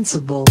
invincible.